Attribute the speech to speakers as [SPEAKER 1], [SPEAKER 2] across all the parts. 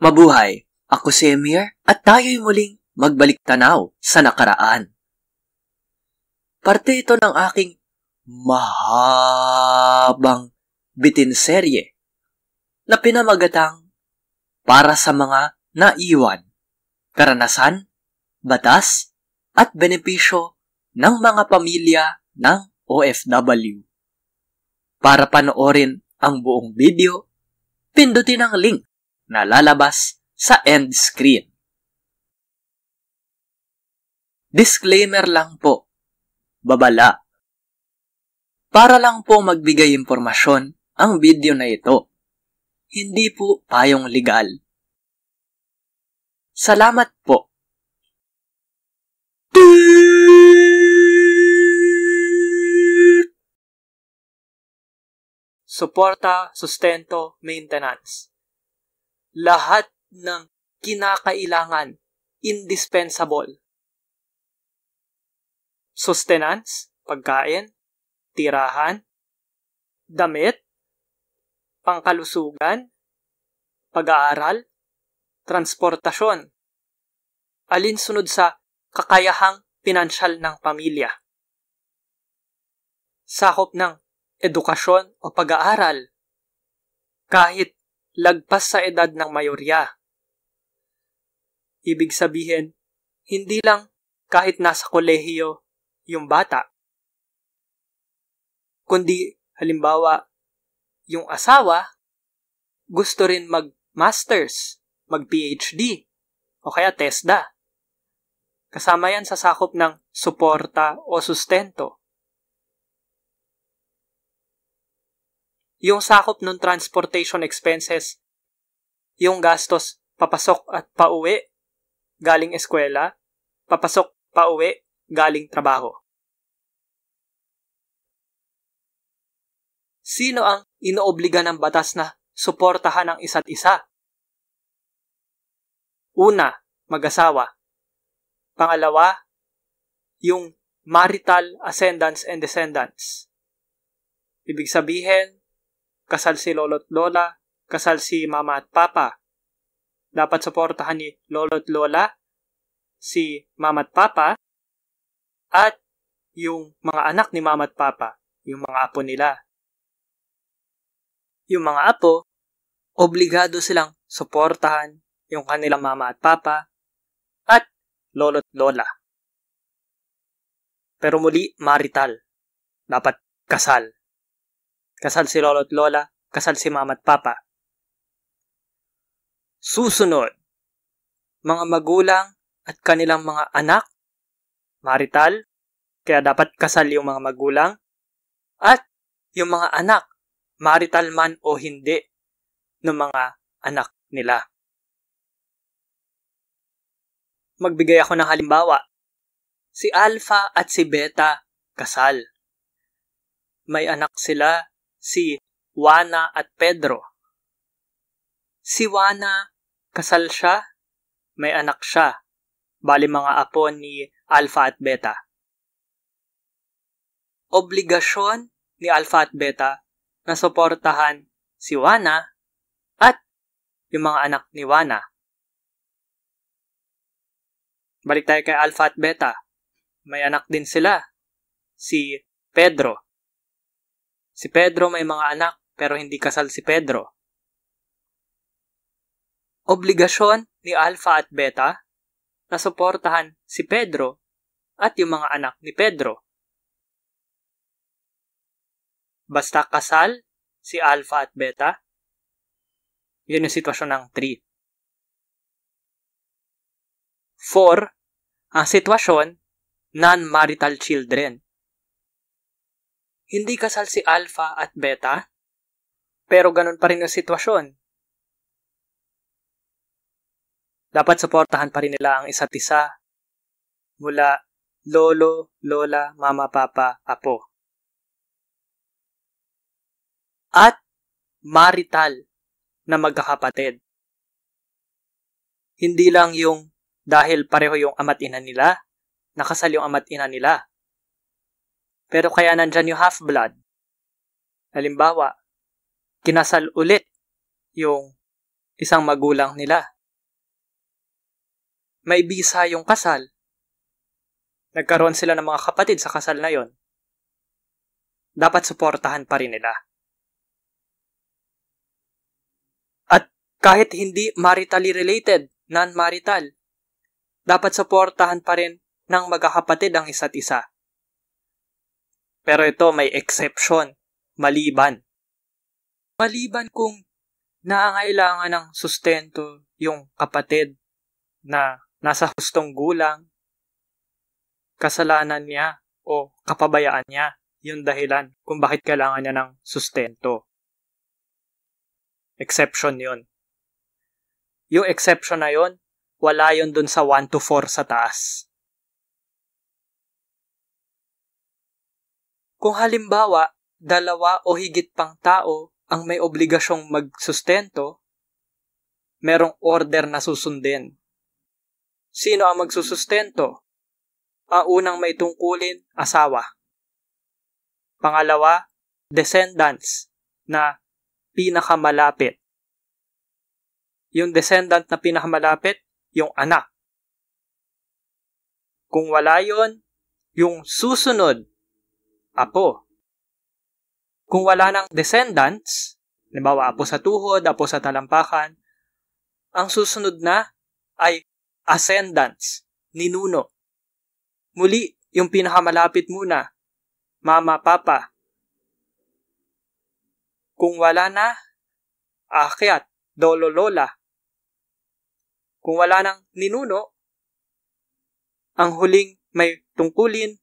[SPEAKER 1] Mabuhay! Ako si Emir at tayo'y muling magbalik tanaw sa nakaraan. Parte ito ng aking mahabang bitin serye na pinamagatang para sa mga naiwan, karanasan, batas, at benepisyo ng mga pamilya ng OFW. Para panoorin ang buong video, pindutin ang link na lalabas sa end screen. Disclaimer lang po. Babala. Para lang po magbigay impormasyon ang video na ito. Hindi po payong legal. Salamat po. Suporta, sustento, maintenance. Lahat ng kinakailangan, indispensable. Sustenance, pagkain, tirahan, damit, pangkalusugan, pag-aaral, transportasyon. Alinsunod sa kakayahang pinansyal ng pamilya. Sakop ng edukasyon o pag-aaral, kahit lagpas sa edad ng mayorya. Ibig sabihin, hindi lang kahit nasa kolehiyo yung bata, kundi halimbawa, yung asawa gusto rin mag-masters, mag-PhD, o kaya TESDA. Kasama yan sa sakop ng suporta o sustento. Yung sakop ng transportation expenses, yung gastos papasok at pauwi galing eskwela, papasok pauwi galing trabaho. Sino ang inoobliga ng batas na suportahan ang isa't isa? Una, mag-asawa. Pangalawa, yung marital ascendants and descendants. Ibig sabihin, kasal si lolo't lola, kasal si mama at papa. Dapat suportahan ni lolo't lola, si mama at papa, at yung mga anak ni mama at papa, yung mga apo nila. Yung mga apo, obligado silang suportahan yung kanilang mama at papa lolo't lola. Pero muli, marital. Dapat kasal. Kasal si lolo't lola, kasal si mama at papa. Susunod, mga magulang at kanilang mga anak, marital, kaya dapat kasal yung mga magulang, at yung mga anak, marital man o hindi, ng mga anak nila magbigay ako ng halimbawa. Si Alpha at si Beta kasal. May anak sila, si Juana at Pedro. Si Juana, kasal siya, may anak siya, bali mga apo ni Alpha at Beta. Obligasyon ni Alpha at Beta na suportahan si Juana at yung mga anak ni Juana. Balik tayo kay Alpha at Beta. May anak din sila. Si Pedro. Si Pedro may mga anak pero hindi kasal si Pedro. Obligasyon ni Alpha at Beta na suportahan si Pedro at yung mga anak ni Pedro. Basta kasal si Alpha at Beta, yun yung sitwasyon ng 3. 4. Ang sitwasyon, non-marital children. Hindi kasal si alpha at beta, pero ganun pa rin ang sitwasyon. Dapat suportahan pa rin nila ang isa't isa mula lolo, lola, mama, papa, apo. At marital na magkakapatid. Hindi lang yung dahil pareho yung ama't ina nila, nakasal yung ama't ina nila. Pero kaya nandyan yung half-blood. Halimbawa, kinasal ulit yung isang magulang nila. May bisa yung kasal. Nagkaroon sila ng mga kapatid sa kasal na yon. Dapat suportahan pa rin nila. At kahit hindi maritally related, non-marital, dapat suportahan pa rin ng magkakapatid ang isa't isa. Pero ito may exception, maliban. Maliban kung nangailangan ng sustento yung kapatid na nasa hustong gulang, kasalanan niya o kapabayaan niya yung dahilan kung bakit kailangan niya ng sustento. Exception yon. Yung exception na yon, wala yon dun sa 1 to 4 sa taas. Kung halimbawa, dalawa o higit pang tao ang may obligasyong magsustento, merong order na susundin. Sino ang magsusustento? Ang may tungkulin, asawa. Pangalawa, descendants na pinakamalapit. Yung descendant na pinakamalapit, yung anak. Kung wala yon, yung susunod apo. Kung wala ng descendants, halimbawa apo sa tuhod, apo sa talampakan, ang susunod na ay ascendants, ninuno. Muli, yung pinakamalapit muna, mama, papa. Kung wala na, akyat, dolo, lola. Kung wala ng ninuno, ang huling may tungkulin,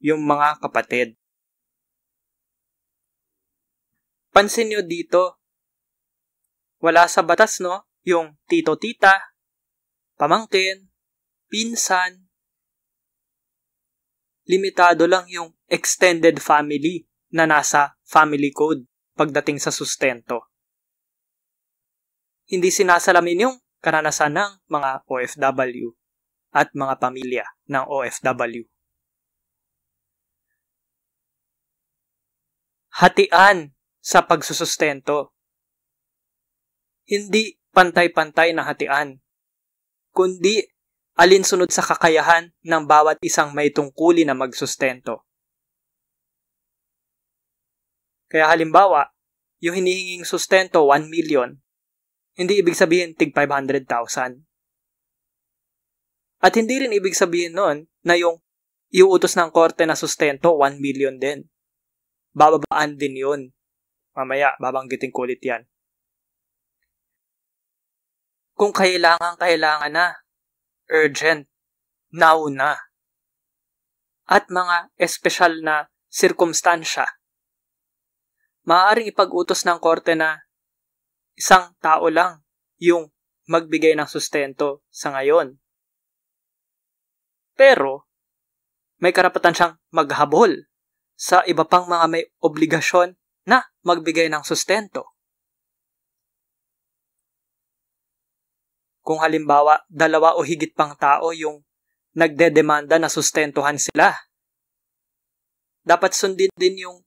[SPEAKER 1] yung mga kapatid. Pansin nyo dito, wala sa batas no, yung tito-tita, pamangkin, pinsan, limitado lang yung extended family na nasa family code pagdating sa sustento. Hindi sinasalamin yung karanasan ng mga OFW at mga pamilya ng OFW. Hatian sa pagsusustento. Hindi pantay-pantay na hatian, kundi alinsunod sa kakayahan ng bawat isang may tungkuli na magsustento. Kaya halimbawa, yung hinihinging sustento 1 million, hindi ibig sabihin tig 500,000. At hindi rin ibig sabihin nun na yung iuutos ng korte na sustento 1 million din bababaan din yun. Mamaya, babanggitin ko ulit yan. Kung kailangan, kailangan na. Urgent. Now na. At mga espesyal na sirkumstansya. Maaaring ipag-utos ng korte na isang tao lang yung magbigay ng sustento sa ngayon. Pero, may karapatan siyang maghabol sa iba pang mga may obligasyon na magbigay ng sustento. Kung halimbawa, dalawa o higit pang tao yung nagdedemanda na sustentuhan sila, dapat sundin din yung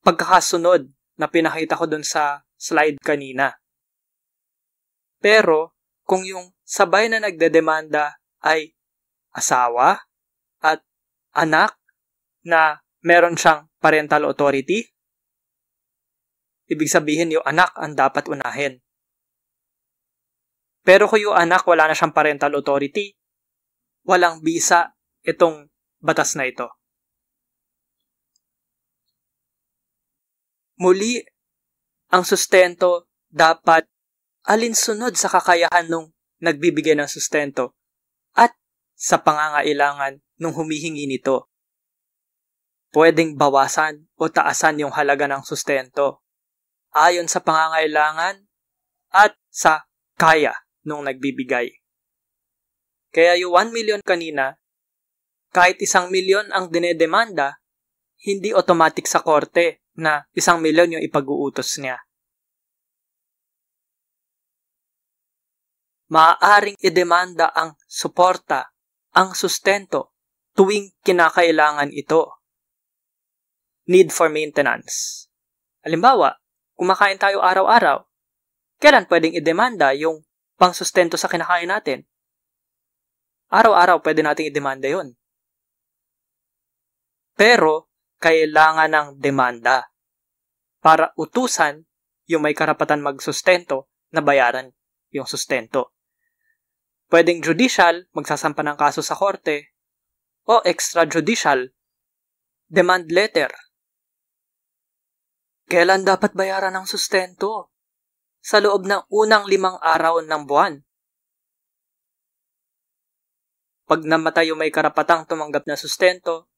[SPEAKER 1] pagkakasunod na pinakita ko dun sa slide kanina. Pero, kung yung sabay na nagdedemanda ay asawa at anak na meron siyang parental authority, ibig sabihin yung anak ang dapat unahin. Pero kung yung anak wala na siyang parental authority, walang bisa itong batas na ito. Muli, ang sustento dapat alinsunod sa kakayahan nung nagbibigay ng sustento at sa pangangailangan nung humihingi nito pwedeng bawasan o taasan yung halaga ng sustento ayon sa pangangailangan at sa kaya nung nagbibigay. Kaya yung 1 million kanina, kahit isang milyon ang dinedemanda, hindi automatic sa korte na isang milyon yung ipag-uutos niya. Maaaring idemanda ang suporta, ang sustento, tuwing kinakailangan ito need for maintenance. Halimbawa, kumakain tayo araw-araw, kailan pwedeng idemanda yung pangsustento sa kinakain natin? Araw-araw pwede nating idemanda yon. Pero, kailangan ng demanda para utusan yung may karapatan magsustento na bayaran yung sustento. Pwedeng judicial, magsasampa ng kaso sa korte, o extrajudicial, demand letter. Kailan dapat bayaran ang sustento? Sa loob ng unang limang araw ng buwan. Pag namatay yung may karapatang tumanggap na sustento,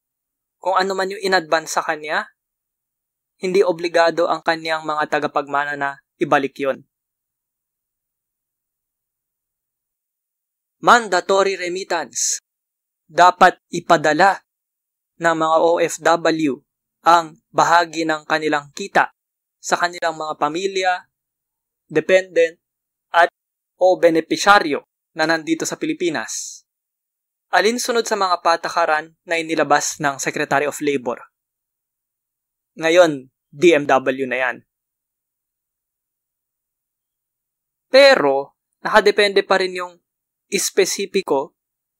[SPEAKER 1] kung ano man yung in-advance sa kanya, hindi obligado ang kanyang mga tagapagmana na ibalik yon. Mandatory remittance. Dapat ipadala ng mga OFW ang bahagi ng kanilang kita sa kanilang mga pamilya, dependent, at o benepisyaryo na nandito sa Pilipinas alinsunod sa mga patakaran na inilabas ng Secretary of Labor. Ngayon, DMW na yan. Pero, nakadepende pa rin yung espesipiko,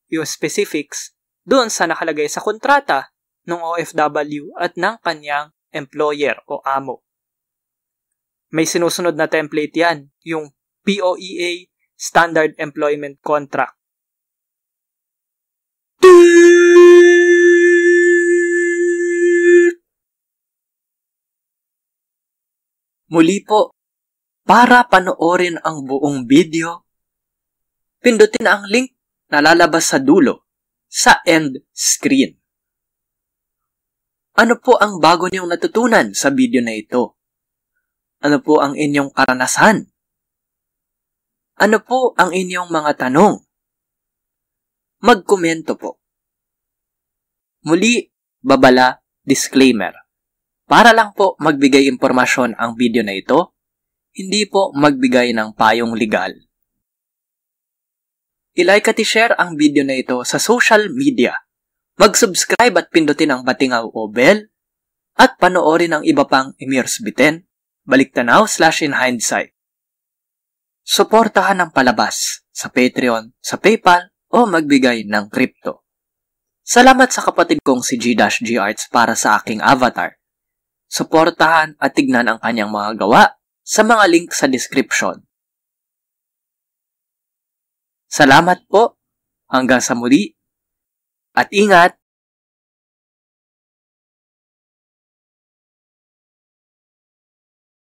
[SPEAKER 1] yung specifics, doon sa nakalagay sa kontrata ng OFW at ng kanyang employer o amo. May sinusunod na template yan, yung POEA Standard Employment Contract
[SPEAKER 2] Muli po, para panoorin ang buong video, pindutin ang link na lalabas sa dulo sa end screen. Ano po ang bago niyong natutunan sa video na ito? Ano po ang inyong karanasan? Ano po ang inyong mga tanong? Magkomento po. Muli, babala, disclaimer. Para lang po magbigay impormasyon ang video na ito, hindi po magbigay ng payong legal. I-like at i-share ang video na ito sa social media. Mag-subscribe at pindutin ang batingaw o bell at panoorin ang iba pang Emirs Biten, Baliktanaw slash in hindsight. Suportahan ang palabas sa Patreon, sa PayPal o magbigay ng crypto. Salamat sa kapatid kong si G-G Arts para sa aking avatar suportahan at tignan ang kanyang mga gawa sa mga link sa description. Salamat po, hanggang sa muli, at ingat!